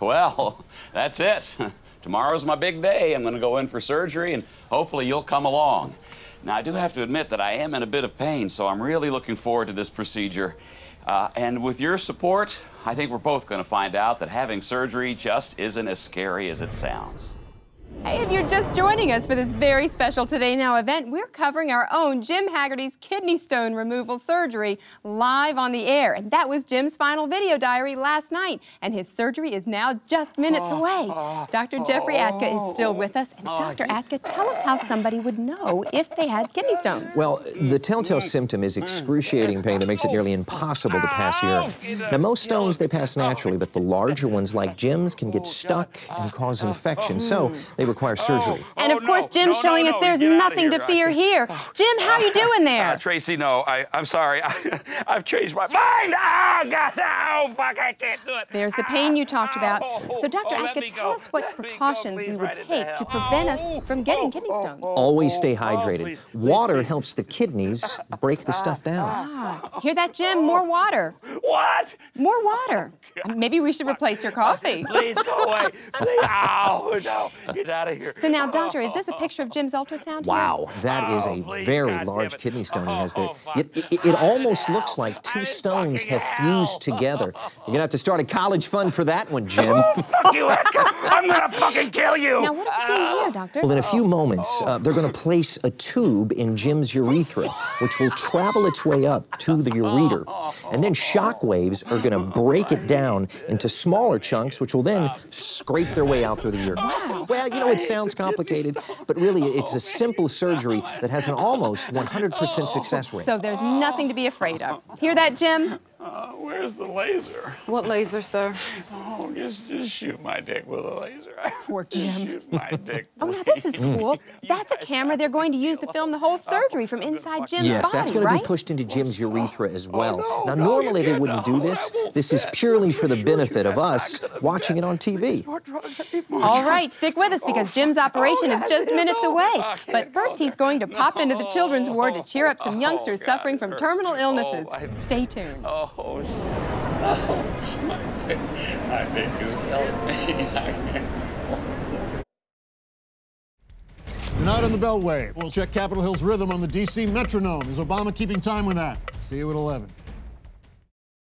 Well, that's it. Tomorrow's my big day. I'm going to go in for surgery, and hopefully you'll come along. Now, I do have to admit that I am in a bit of pain, so I'm really looking forward to this procedure. Uh, and with your support, I think we're both going to find out that having surgery just isn't as scary as it sounds. Hey, if you're just joining us for this very special Today Now event, we're covering our own Jim Haggerty's kidney stone removal surgery live on the air. And that was Jim's final video diary last night. And his surgery is now just minutes Oh, away. Dr. Jeffrey Atka is still with us. And Dr. Atka, tell us how somebody would know if they had kidney stones. Well, the telltale symptom is excruciating pain that makes it nearly impossible to pass urine. Now, most stones, they pass naturally, but the larger ones, like Jim's, can get stuck and cause infection, so they require surgery. and of course, Jim's showing us there's nothing to fear here. Jim, how are you doing there? Uh, Tracy, no, I, I'm sorry. I, I've changed my mind. Oh, God, oh, fuck, I can't do it. There's the pain you talked about. So, Dr. Oh, let Atka, tell go. us what Let me go, precautions we would right take to prevent us Oh, from getting oh, kidney oh, stones. Always stay oh, hydrated. please, please, Water helps the kidneys break the stuff down. Ah, hear that, Jim? More water. What? More water. Maybe we should replace your coffee. Please go away. Please. Ow, no, get out of here. So now, doctor, is this a picture of Jim's ultrasound? here? Wow, that is Oh, a please, very God large kidney stone he has there. Oh. It, it- it almost looks like two need stones fucking have fused together. You're gonna have to start a college fund for that one, Jim. Fuck you, Edgar. I'm gonna fucking kill you. Now, what are we seeing here, doctor? Well, in a few moments, uh, they're going to place a tube in Jim's urethra, which will travel its way up to the ureter. And then shock waves are going to break it down into smaller chunks, which will then scrape their way out through the urine. Well, you know, it sounds complicated, but really, it's a simple surgery that has an almost 100% success rate. So there's nothing to be afraid of. Hear that, Jim? Where's the laser? What laser, sir? Oh, just, just shoot my dick with a laser. Poor Just Jim. shoot my dick. Oh, now this is cool. That's a camera they're going to use to film the whole surgery from inside Jim's Yes, body, that's going to right? be pushed into Jim's urethra as oh, well. no, now, no, normally you they wouldn't do No, I this. This is purely for the benefit of us watching it on TV. More drugs, I need more All drugs. right, stick with us because oh, Jim's operation is oh, just minutes away. But first, he's going to pop into the children's ward to cheer up some Oh, youngsters suffering from terminal Oh, illnesses. Stay tuned. Oh. My dick. My dick is killing me. Tonight on the Beltway, we'll check Capitol Hill's rhythm on the DC metronome. Is Obama keeping time with that? See you at 11.